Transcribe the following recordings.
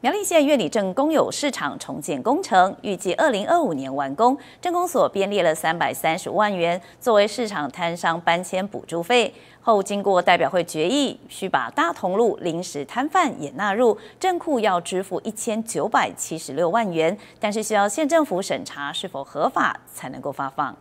苗栗县月里镇公有市场重建工程预计二零二五年完工，镇公所编列了三百三十万元作为市场摊商搬迁补助费。后经过代表会决议，需把大同路临时摊贩也纳入镇库，要支付一千九百七十六万元，但是需要县政府审查是否合法才能够发放。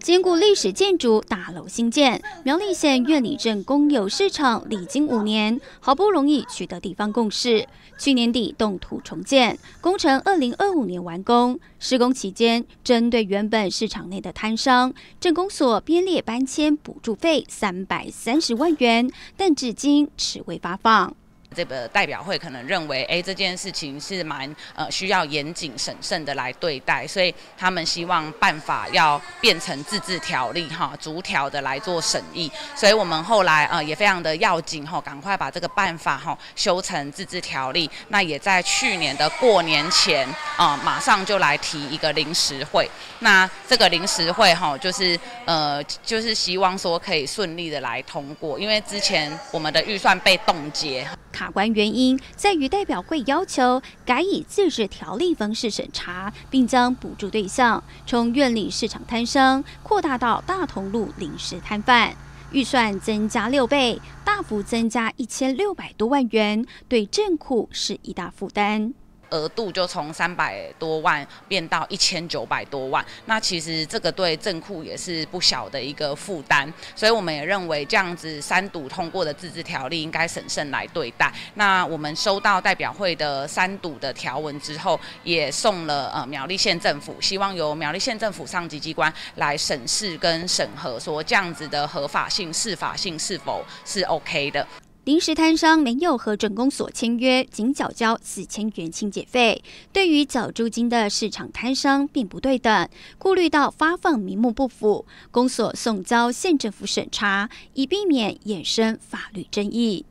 兼顾历史建筑大楼新建，苗栗县苑里镇公有市场历经五年，好不容易取得地方共识，去年底动土重建，工程二零二五年完工。施工期间，针对原本市场内的摊商，镇公所编列搬迁补助费三百三十万元，但至今迟未发放。这个代表会可能认为，哎，这件事情是蛮呃需要严谨审慎的来对待，所以他们希望办法要变成自治条例哈，逐条的来做审议。所以我们后来呃也非常的要紧哈，赶快把这个办法哈修成自治条例。那也在去年的过年前啊，马上就来提一个临时会。那这个临时会哈，就是呃就是希望说可以顺利的来通过，因为之前我们的预算被冻结。法官原因在于代表会要求改以自治条例方式审查，并将补助对象从院里市场摊商扩大到大同路临时摊贩，预算增加六倍，大幅增加一千六百多万元，对镇库是一大负担。额度就从三百多万变到一千九百多万，那其实这个对政库也是不小的一个负担，所以我们也认为这样子三读通过的自治条例应该审慎来对待。那我们收到代表会的三读的条文之后，也送了呃苗栗县政府，希望由苗栗县政府上级机关来审视跟审核，说这样子的合法性、适法性是否是 OK 的。临时摊商没有和准公所签约，仅缴交四千元清洁费。对于缴租金的市场摊商并不对等，顾虑到发放名目不符，公所送交县政府审查，以避免衍生法律争议。